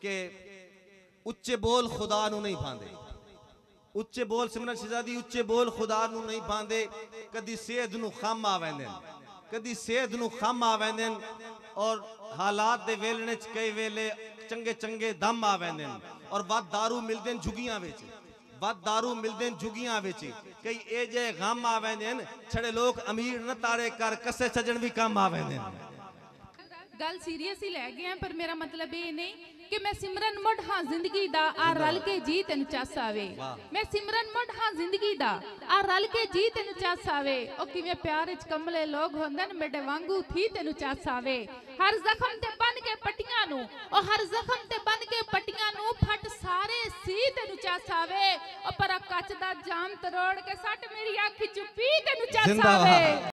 ਕਿ ਉੱਚੇ ਬੋਲ ਖੁਦਾ ਨੂੰ ਨਹੀਂ ਭਾਂਦੇ ਉੱਚੇ ਬੋਲ ਸਿਮਰਨ ਸ਼ਹਿਜ਼ਾਦੀ ਉੱਚੇ ਬੋਲ ਖੁਦਾ ਨੂੰ ਨਹੀਂ ਭਾਂਦੇ ਕਦੀ ਸਿਹਤ ਨੂੰ ਖਮ ਆ ਵੈਂਦੇ ਨੇ ਕਦੀ ਸਿਹਤ ਨੂੰ ਖਮ ਆ ਵੈਂਦੇ ਨੇ ਔਰ ਹਾਲਾਤ ਦੇ ਵੇਲਣੇ ਚ ਕਈ ਵੇਲੇ ਚੰਗੇ ਚੰਗੇ ਦਮ ਆ ਵੈਂਦੇ ਨੇ ਔਰ ਵੱਧ दारू ਮਿਲਦੇ ਨੇ ਝੁਗੀਆਂ ਵਿੱਚ ਵੱਧ दारू ਮਿਲਦੇ ਨੇ ਝੁਗੀਆਂ ਵਿੱਚ ਕਈ ਇਹ ਜੇ ਗਮ ਆ ਵੈਂਦੇ ਨੇ ਛੜੇ ਲੋਕ ਅਮੀਰ ਨਾ ਤਾਰੇ ਕਰ ਕਸੇ ਸਜਣ ਵੀ ਕੰਮ ਆ ਵੈਂਦੇ ਨੇ ਗੱਲ ਸੀਰੀਅਸ ਹੀ ਲੈ ਗਏ ਆ ਪਰ ਮੇਰਾ ਮਤਲਬ ਇਹ ਨਹੀਂ ਕਿ ਮੈਂ ਸਿਮਰਨ ਮੁੱਢ ਹਾਂ ਜ਼ਿੰਦਗੀ ਦਾ ਆ ਰਲ ਕੇ ਜੀ ਤੈਨੂੰ ਚੱਸ ਆਵੇ। ਮੈਂ ਸਿਮਰਨ ਮੁੱਢ ਹਾਂ ਜ਼ਿੰਦਗੀ ਦਾ ਆ ਰਲ ਕੇ ਜੀ ਤੈਨੂੰ ਚੱਸ ਆਵੇ। ਉਹ ਕਿਵੇਂ ਪਿਆਰ ਵਿੱਚ ਕਮਲੇ ਲੋਕ ਹੁੰਦੇ ਨੇ ਮੇਰੇ ਵਾਂਗੂ ਥੀ ਤੈਨੂੰ ਚੱਸ ਆਵੇ। ਹਰ ਜ਼ਖਮ ਤੇ ਬੰਨ ਕੇ ਪੱਟੀਆਂ ਨੂੰ ਉਹ ਹਰ ਜ਼ਖਮ ਤੇ ਬੰਨ ਕੇ ਪੱਟੀਆਂ ਨੂੰ ਫਟ ਸਾਰੇ ਸੀ ਤੈਨੂੰ ਚੱਸ ਆਵੇ। ਉਹ ਪਰ ਕੱਚ ਦਾ ਜਾਮ ਤਰੋੜ ਕੇ ਸੱਟ ਮੇਰੀ ਅੱਖ ਚ ਪੀ ਤੈਨੂੰ ਚੱਸ। ਆਵੇ।